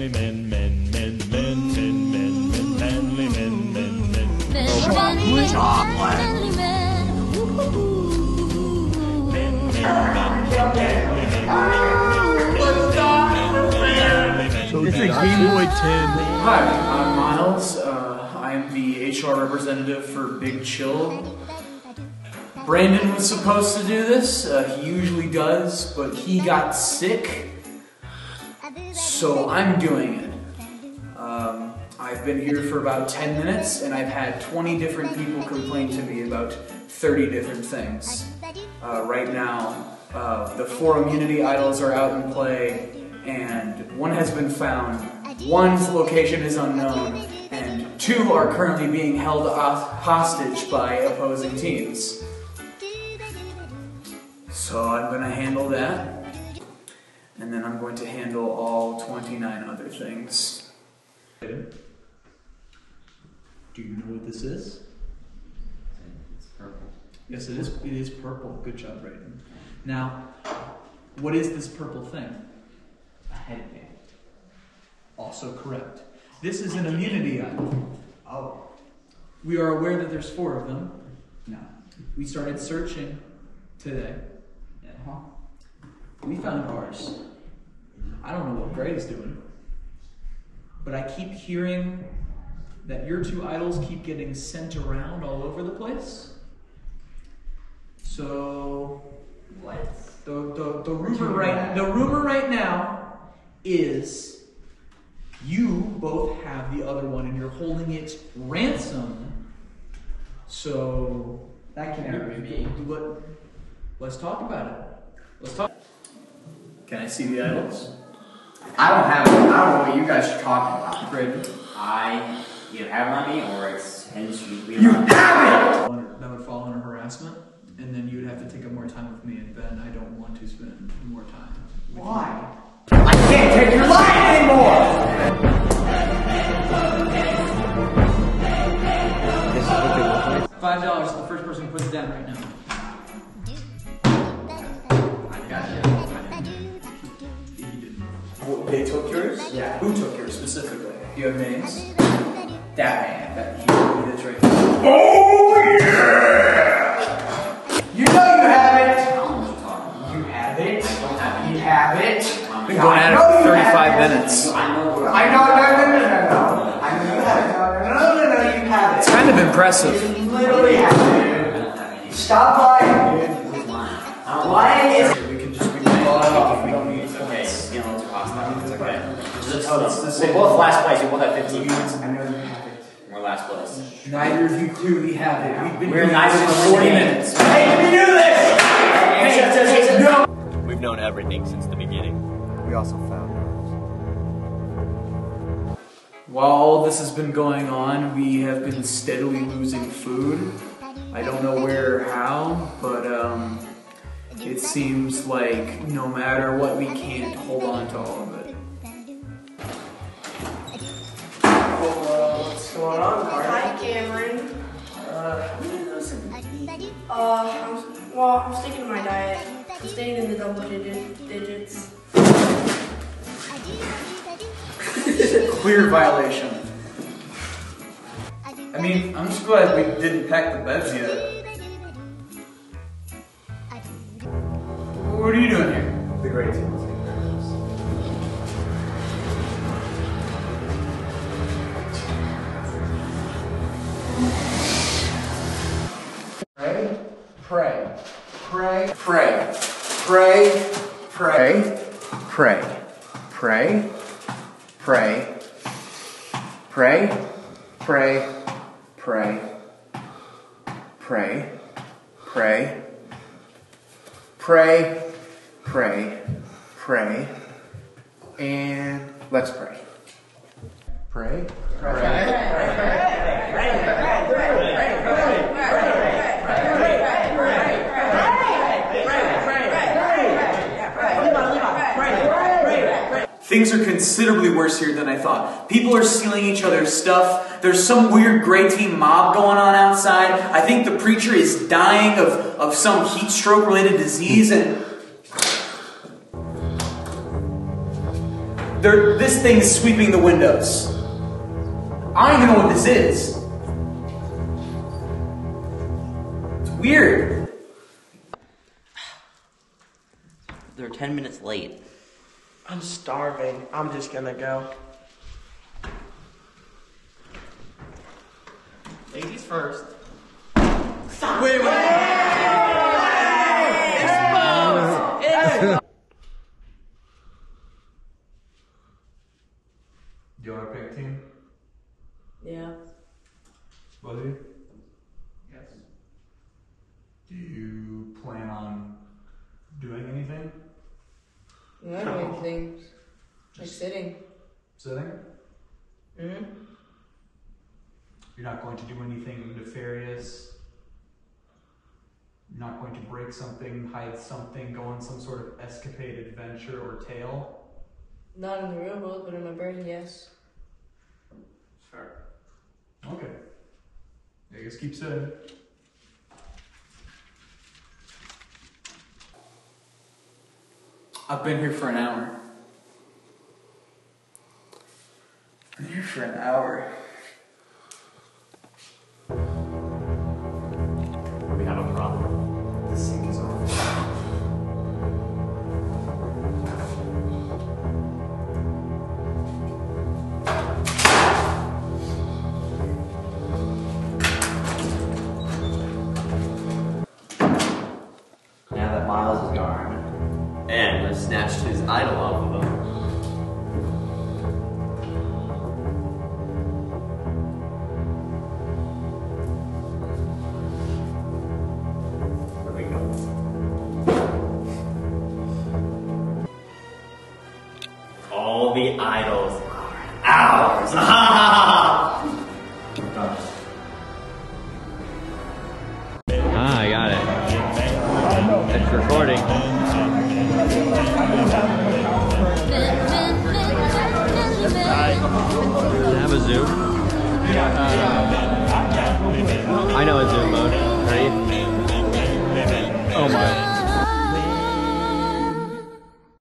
manly men, men, men, men, men, men, men, manly men, men, men. It's a Game Boy 10. Hi, I'm Miles. Uh, I am the HR representative for Big Chill. Brandon was supposed to do this. Uh, he usually does, but he got sick, so I'm doing it. Um, I've been here for about 10 minutes, and I've had 20 different people complain to me about 30 different things. Uh, right now, uh, the four immunity idols are out in play, and one has been found, one's location is unknown, and two are currently being held hos- hostage by opposing teams. So I'm to handle that, and then I'm going to handle all 29 other things. Do you know what this is? It's purple. Yes, it is. It is purple. Good job, Brayden. Now, what is this purple thing? A headband. Also correct. This is an immunity item. Oh. We are aware that there's four of them. No. we started searching today. Uh-huh. We found ours. I don't know what Gray is doing, but I keep hearing that your two idols keep getting sent around all over the place. So What? the, the, the rumor right the rumor right now is you both have the other one and you're holding it ransom. So That can never be me. Let, let's talk about it. Let's talk. Can I see the idols? I don't have. I don't know what you guys are talking about. Brandon? I either have it on me or it's hence you. You have it! That would fall under harassment, and then you would have to take up more time with me, and Ben, I don't want to spend more time. with you. Why? I can't take your life anymore! Five dollars to the first person who puts it down right now. Yeah. Who took yours specifically? Do you have names? That man. That He he is right there. Oh yeah! You know you have it. I don't know what you're talking. You have it? I don't have it. You have it? I'm Been going at it for 35 minutes. I know. what I know, no, no, no, no, no. I know you have it. No, no, no, no, no, you have it. It's kind of impressive. You literally have it. I don't have any. Stop lying, dude. Who's lying? I don't lying is. We can just, we can Just a It's the same. We're both last place. We both have 15 points. I know you have it. We're last place. Neither of you clearly have it. We've been We're doing neither this of for 40 minutes. Hey, we do this! Hey, no! We've known everything since the beginning. We also found ours. While all this has been going on, we have been steadily losing food. I don't know where or how, but um, it seems like no matter what, we can't hold on to all of it. What's going on, Hi, Cameron. Uh, uh, I'm, well, I'm sticking to my diet. I'm staying in the double digit, digits. Clear violation. I mean, I'm just glad we didn't pack the beds yet. What are you doing here? The great team pray, pray, pray, pray, pray, pray, pray, pray, pray, pray, pray, pray, pray, pray, pray, and let's pray. Pray, Things are considerably worse here than I thought. People are stealing each other's stuff. There's some weird gray team mob going on outside. I think the preacher is dying of, of some heat stroke related disease and this thing is sweeping the windows. I don't even know what this is. It's weird. They're 10 minutes late. I'm starving. I'm just gonna go. Ladies first. Wait, wait. Do you want to pick a team? Yeah. Both of you? Yes. Do you plan on doing anything? I'm not doing things. Like sitting. Sitting? hmm You're not going to do anything nefarious. You're not going to break something, hide something, go on some sort of escapade adventure or tale. Not in the real world, but in my brain, yes. Fair. Okay. I guess keep sitting. I've been here for an hour. Been here for an hour. We have a problem. The sink is on. Now that Miles is gone. And I snatched his idol off idols ours. Ah, I got it. It's recording. Have a zoom.